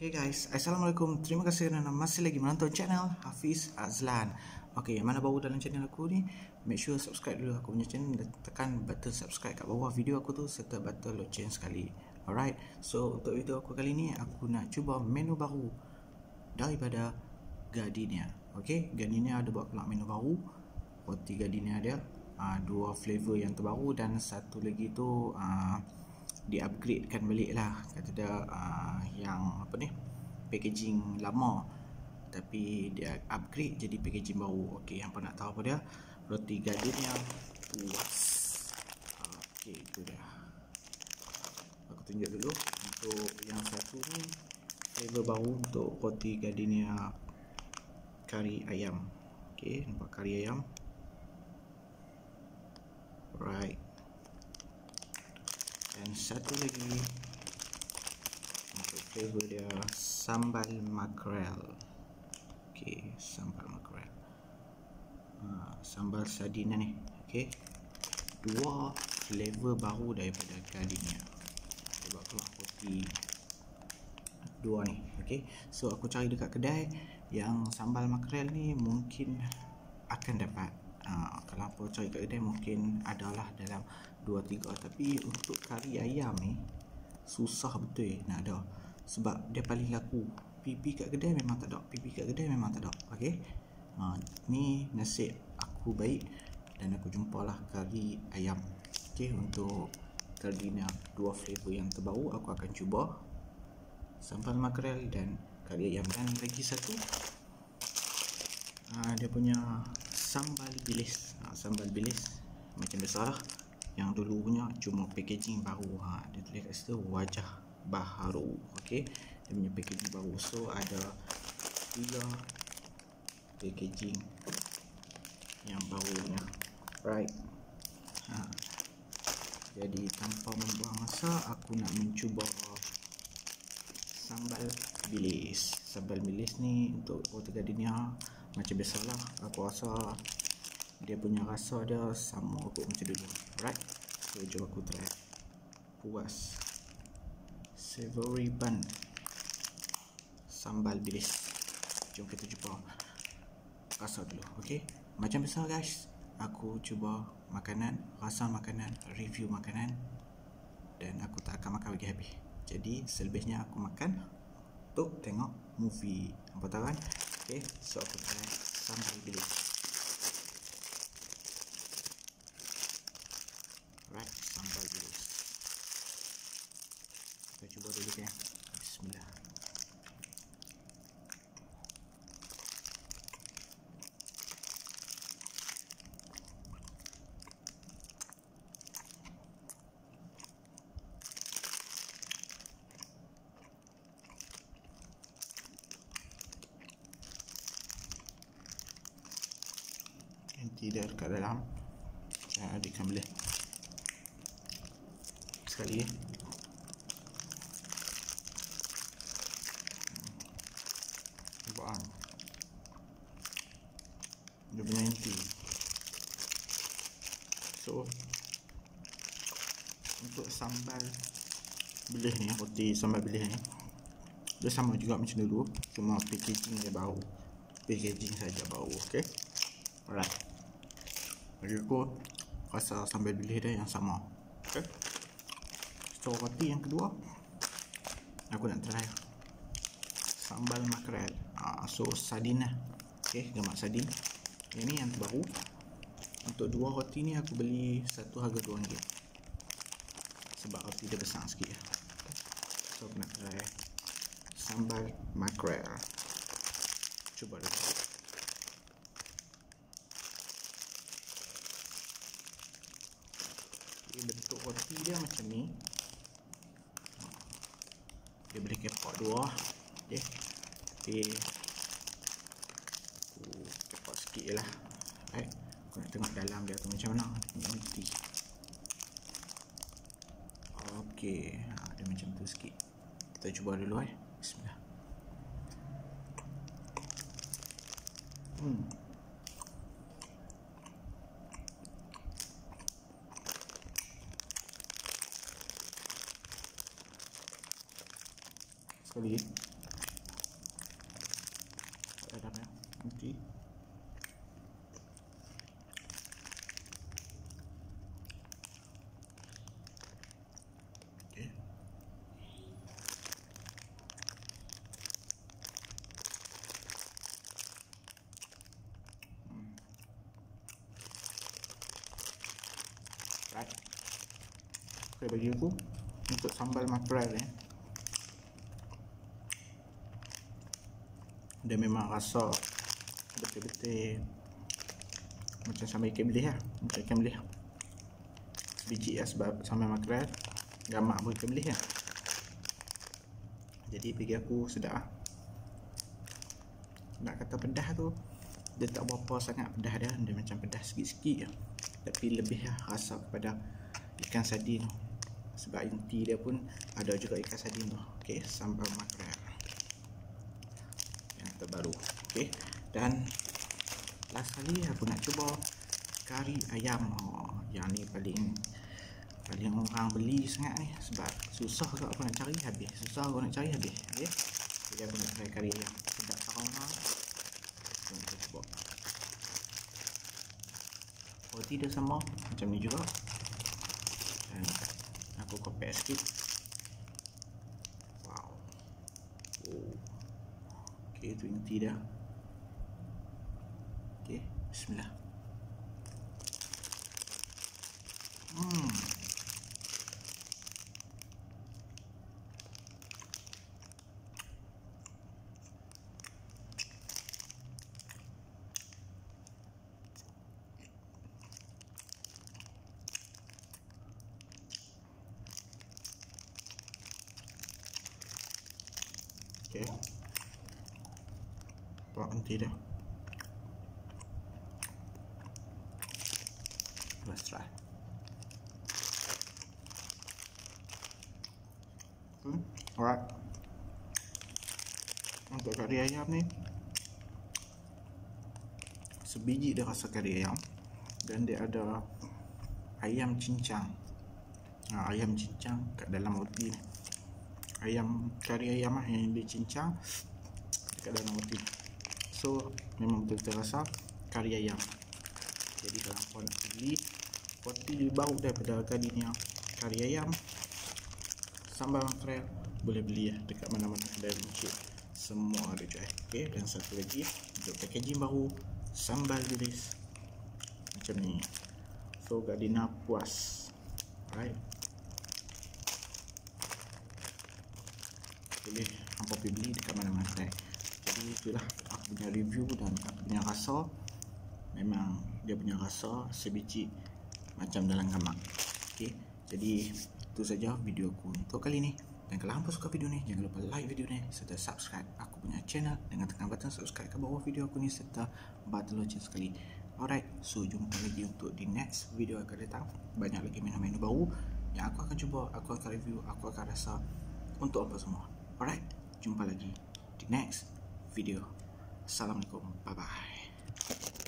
Hey guys, Assalamualaikum. Terima kasih kerana masih lagi menonton channel Hafiz Azlan. Okay, yang mana baru dalam channel aku ni, make sure subscribe dulu aku punya channel dan tekan button subscribe kat bawah video aku tu serta button loceng sekali. Alright, so untuk video aku kali ni, aku nak cuba menu baru daripada Gardenia. Okay, Gardenia ada buat pula menu baru. Roti Gardenia dia, uh, dua flavor yang terbaru dan satu lagi tu uh, di upgradekan balik lah kata dia uh, yang apa ni packaging lama. Tapi dia upgrade jadi packaging baru. Ok hampa nak tahu apa dia? Roti gardenia. Puas ok itu dia. Aku tunjuk dulu. Untuk yang satu ni flavor baru untuk roti gardenia kari ayam. Ok nampak kari ayam? Right dan satu lagi. Untuk flavor dia sambal makrel. Ok sambal makrel. Ha, sambal sardina ni. Ok dua flavor baru daripada Gardenia. Buat keluar roti dua ni. Ok so aku cari dekat kedai yang sambal makrel ni mungkin akan dapat ha, kalau apa cari kat kedai mungkin adalah dalam 2-3 tapi untuk kari ayam ni susah betul nak ada. Sebab dia paling laku. Pipi kat kedai memang tak ada. Pipi kat kedai memang tak ada. Ok? Ha, ni nasib aku baik dan aku jumpalah kari ayam. Ok untuk Gardenia dua flavor yang terbaru aku akan cuba. Sambal makrel dan kari ayam. Dan lagi satu ha, dia punya sambal bilis. Ha, sambal bilis macam biasa lah. Yang dulu punya cuma packaging baru. Ha, dia tulis kat situ wajah baharu ok dia punya packaging baru. So ada tiga packaging yang barunya. Right. Ha. jadi tanpa membuang masa aku nak mencuba sambal bilis. Sambal bilis ni untuk roti gardenia macam biasalah aku rasa dia punya rasa dia sama kot macam dulu. Right so jom aku try. Puas. Savory bun. Sambal bilis. Jom kita cuba rasa dulu ok macam biasa guys aku cuba makanan rasa makanan review makanan dan aku tak akan makan lagi habis. Jadi selebihnya aku makan untuk tengok movie. Apa tahu kan Okay, so aku try sambal bilis. Right, sambal bilis. Kita cuba dulu ya. Bismillah. Dia dekat dalam. Saya boleh sekali. Ya nampak kan? Dia punya inti so untuk sambal belih ni roti sambal belih ni dia sama juga macam dulu. Cuma packaging dia baru packaging saja baru ok alright bagi aku rasa sambal bilih dia yang sama. Okay. so roti yang kedua aku nak try sambal makrel. Uh, so sardin lah. Ok gambar sardin ini yang terbaru. Untuk dua roti ni aku beli satu harga dua ringgit. Sebab roti dia besar sikit lah so aku nak try sambal makrel. Cuba dulu roti dia macam ni. Dia boleh kepot dua. Ok tapi aku kepot sikit je lah. Right. aku nak tengok dalam dia tu macam mana. Roti. Ok ha, dia macam tu sikit. Kita cuba dulu eh. Bismillah. Hmm Ali. Pega, né? Aqui. Saya bagi untuk sambal matral eh. Dia memang rasa betul-betul macam sambal ikan belih lah. Macam ikan belih. Sebiji lah sebab sambal makrel gamak pun ikan belih lah. Jadi bagi aku sedap lah. Nak kata pedas tu dia tak berapa sangat pedas dia. Dia macam pedas sikit-sikit lah. Tapi lebih lah rasa kepada ikan sardin tu sebab inti dia pun ada juga ikan sardin tu okey sambal makrel terbaru okey. Dan last kali aku nak cuba kari ayam. Oh, yang ni paling paling orang beli sangat ni. Sebab susah juga aku nak cari habis. Susah aku nak cari habis. Okey. Jadi aku nak try kari ayam. Sedap sarang lah. Kita cuba. Roti dia sama macam ni juga. Dan aku compare sikit wow oh. Ok tu inti dia ok bismillah. Hmm. Okay. Buat nanti dia. Let's try. Hmm, alright. Untuk kari ayam ni sebiji dia rasa kari ayam dan dia ada ayam cincang. Ha, ayam cincang kat dalam roti ni ayam kari ayam lah yang dicincang dekat dalam roti so memang betul-betul rasa kari ayam jadi kalau kau nak beli roti lebih bau daripada kari ni kari ayam sambal makrel boleh beli ya dekat mana-mana. Kedai masjid semua ada jual ok dan satu lagi untuk packaging baru sambal bilis macam ni. So Gardina puas. Right boleh hampa pergi beli dekat mana-mana kedai jadi itulah aku punya review dan aku punya rasa. Memang dia punya rasa sebiji macam dalam gamak. Ok jadi itu saja video aku untuk kali ni. Dan kalau hampa suka video ni jangan lupa like video ni serta subscribe aku punya channel dengan tekan button subscribe ke bawah video aku ni serta button loceng sekali. Alright so jumpa lagi untuk di next video akan datang. Banyak lagi menu-menu baru yang aku akan cuba aku akan review aku akan rasa untuk apa semua. Alright, jumpa lagi di next video. Assalamualaikum. Bye bye.